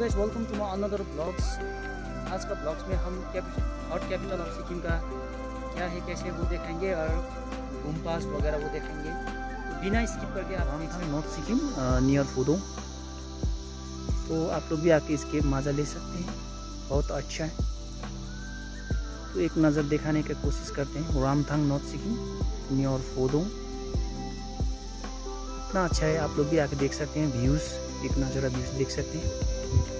Guys welcome to my another blogs आज का blogs में हम हॉट कैपिटल ऑफ़ सिक्किम का क्या है, कैसे वो देखेंगे और घूम पास वगैरह वो देखेंगे। तो बिना स्किप करके आप हम था नॉर्थ सिक्किम नियर फूडों तो आप लोग भी आके इसके मज़ा ले सकते हैं। बहुत अच्छा है। तो एक नज़र दिखाने की कोशिश करते हैं। रामथांग नॉर्थ सिक्किम नियर फोदों इतना अच्छा है, आप लोग भी आके देख सकते हैं व्यूज़ एक ज़रा व्यूज़ देख सकते हैं।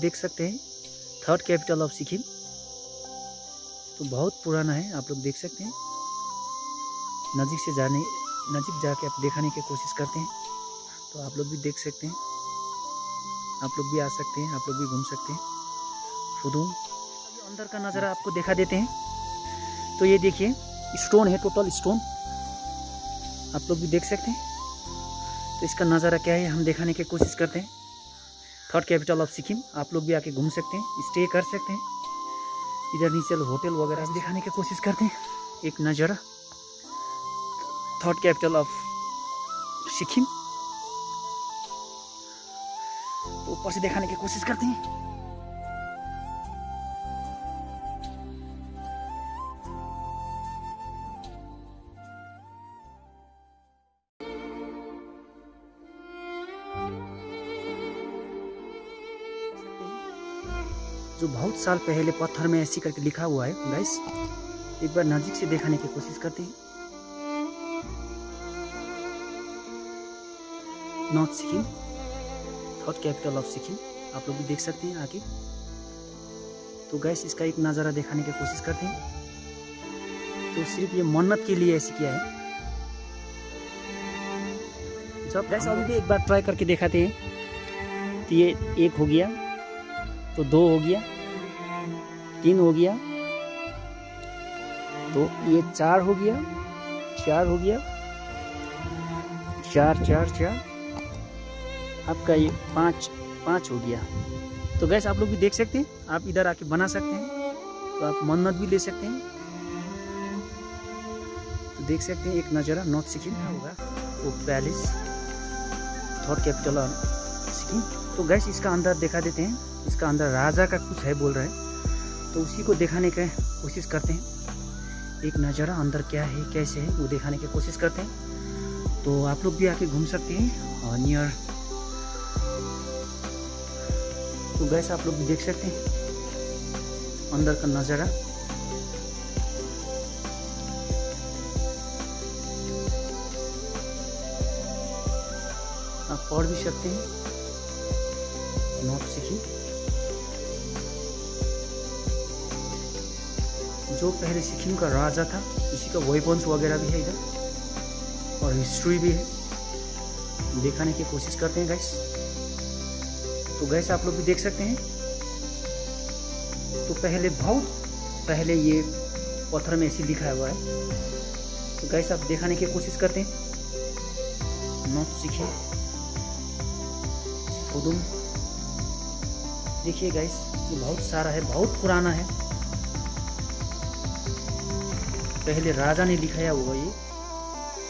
देख सकते हैं। थर्ड कैपिटल ऑफ़ सिक्किम तो बहुत पुराना है, आप लोग देख सकते हैं। नज़दीक से जाने, नज़दीक जाके आप दिखाने की कोशिश करते हैं तो आप लोग भी देख सकते हैं। आप लोग भी आ सकते हैं, आप लोग भी घूम सकते हैं। फुदूम अंदर का नज़ारा आपको दिखा देते हैं। तो ये देखिए स्टोन है टोटल स्टोन आप लोग भी देख सकते हैं। तो इसका नज़ारा क्या है, हम दिखाने की कोशिश करते हैं। Third capital of Sikkim. आप लोग भी आके घूम सकते हैं स्टे कर सकते हैं। इधर नीचे होटल वगैरह। दिखाने की कोशिश करते हैं। एक नज़ारा। Third capital of Sikkim. तो ऊपर से दिखाने की कोशिश करते हैं। जो बहुत साल पहले पत्थर में ऐसी करके लिखा हुआ है। गाइस एक बार नज़दीक से दिखाने की कोशिश करते हैं। North Sikkim third capital of Sikkim आप लोग भी देख सकते हैं आके तो गैस इसका एक नज़ारा दिखाने की कोशिश करते हैं। तो सिर्फ़ ये मन्नत के लिए ऐसे किया है। जब गैस अभी भी एक बार ट्राई करके दिखाते हैं। तो ये एक हो गया। तो दो हो गया, तीन हो गया तो ये चार हो गया, चार हो गया, चार चार चार, आपका ये पाँच पाँच हो गया। तो गैस आप लोग भी देख सकते हैं, आप इधर आके बना सकते हैं तो आप मन्नत भी ले सकते हैं। तो देख सकते हैं, एक नज़ारा नॉर्थ सिक्किम में होगा, वो पैलेस थर्ड कैपिटल सिक्किम। तो गैस इसका अंदर दिखा देते हैं। इसका अंदर राजा का कुछ है बोल रहे हैं। तो उसी को दिखाने की कोशिश करते हैं। एक नज़ारा अंदर क्या है, कैसे है, वो दिखाने की कोशिश करते हैं। तो आप लोग भी आके घूम सकते हैं और नियर तो गैस आप लोग भी देख सकते हैं। अंदर का नज़ारा। आप पढ़ भी सकते हैं। नॉर्थ सिक्किम जो पहले सिक्किम का राजा था, उसी का वेपन्स वगैरह भी है इधर। और हिस्ट्री भी है। दिखाने की कोशिश करते हैं गैस तो गैस आप लोग भी देख सकते हैं। तो पहले बहुत पहले ये पत्थर में ऐसे लिखा हुआ है। तो गैस आप दिखाने की कोशिश करते हैं। सिक्किम फुदुम देखिए गैस ये बहुत सारा है, बहुत पुराना है। पहले राजा ने लिखाया हुआ ये।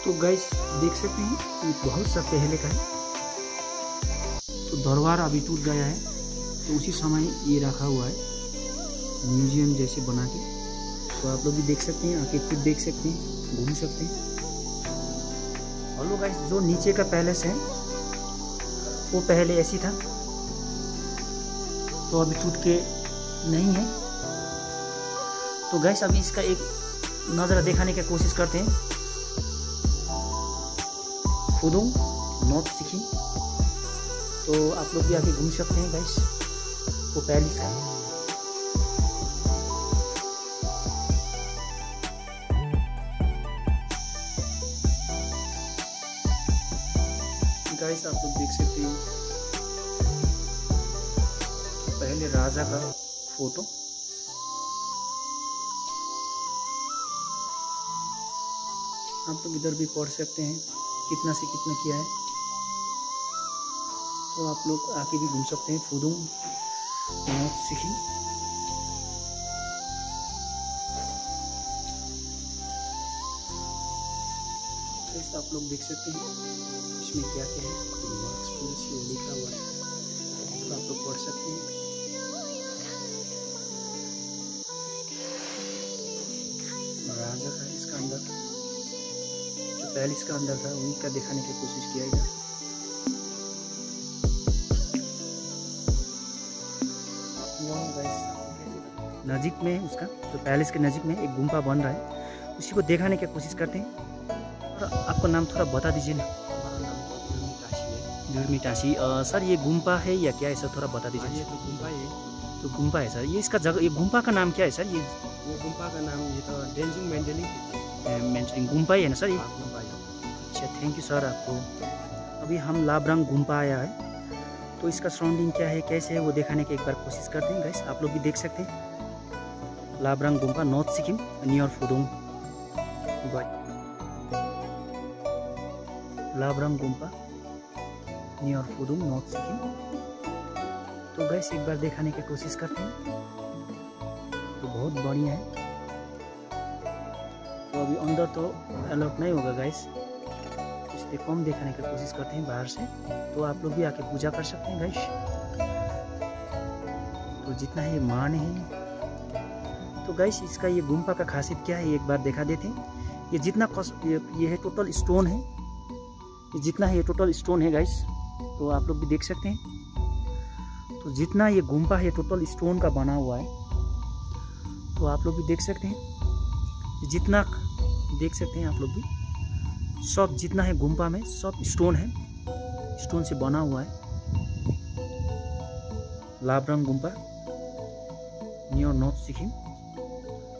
तो गैस देख सकते हैं, ये बहुत सा पहले का है। तो दरबार अभी टूट गया है। तो उसी समय ये रखा हुआ है। म्यूज़ियम जैसे बना के। तो आप लोग भी देख सकते हैं, आके खुद देख सकते हैं, घूम सकते हैं। और लोग गाइस जो नीचे का पैलेस है, वो पहले ऐसी था। तो अभी टूट के नहीं है। तो गैस अभी इसका एक नज़र दिखाने की कोशिश करते हैं। फुदुम नॉर्थ सिक्किम तो आप लोग भी आके घूम सकते हैं गैस वो पैलेस है। गाइस आप लोग देख सकते हैं। पहले राजा का फ़ोटो। आप लोग इधर भी पढ़ सकते हैं, कितना से कितना किया है। तो आप लोग आके भी घूम सकते हैं फुदुंग नॉर्थ सिक्किम आप लोग देख सकते हैं, इसमें क्या क्या है। लिखा हुआ है। तो आप लोग पढ़ सकते हैं। राजा था इसका अंदर। जो पहले इसका अंदर था उन्हीं का दिखाने की कोशिश किया गया। नज़दीक में उसका तो पैलेस के नज़दीक में एक गुम्पा बन रहा है उसी को दिखाने की कोशिश करते हैं। और आपका नाम थोड़ा बता दीजिए ना। काशी है। सर ये गुम्पा है या क्या है सर थोड़ा बता हाँ, दीजिए ये तो गुम्पा है तो गुम्पा है सर ये इसका जगह ये गुम्पा का नाम क्या है सर ये? ये गुम्पा का नाम ये तो डेंजिंग मेंडली मेंशनिंग गुम्पा ही है ना सर ये? है। अच्छा थैंक यू सर आपको। अभी हम लाबरंग गुम्पा आया है। तो इसका सराउंडिंग क्या है, कैसे है, वो दिखाने की एक बार कोशिश करते हैं गैस आप लोग भी देख सकते हैं। Labrang Gumpa north Sikkim near Phodong Labrang Gumpa near Phodong north Sikkim तो गैस एक बार दिखाने की कोशिश करते हैं। तो बहुत बढ़िया है। तो अभी अंदर तो अलाउड नहीं होगा गैस इसलिए कम दिखाने की कोशिश करते हैं बाहर से तो आप लोग भी आके पूजा कर सकते हैं गैस तो जितना ये मान है। तो गैस इसका ये गुम्पा का खासियत क्या है एक बार देखा देते हैं। ये जितना कस ये, ये है टोटल स्टोन है। ये जितना है ये टोटल स्टोन है गैस तो आप लोग भी देख सकते हैं। तो जितना ये गुम्पा है टोटल स्टोन का बना हुआ है। तो आप लोग भी देख सकते हैं। जितना देख सकते हैं आप लोग भी। सब जितना है गुम्पा में, सब स्टोन है। स्टोन से बना हुआ है। Labrang Gumpa near north Sikkim.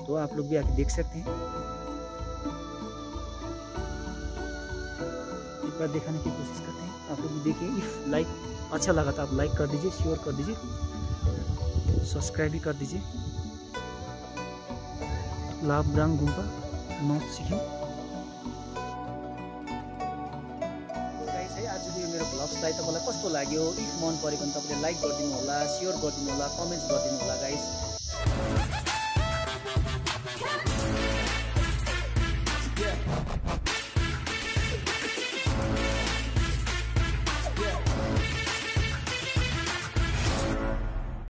तो आप लोग भी आके देख सकते हैं। एक बार दिखाने की कोशिश करते हैं। आप लोग भी देखिए। इफ़ लाइक अच्छा लगा तो आप लाइक कर दीजिए शेयर कर दीजिए। सब्सक्राइब भी कर दीजिए। लाभरंग गुम्पा नॉर्थ सिक्किम। गाइजलाई तपाईँलाई कस्तो लाग्यो? इफ मन पऱ्यो भने तपाईँले लाइक गरिदिनु होला सेयर गरिदिनु होला कमेन्ट्स गरिदिनु होला गाइस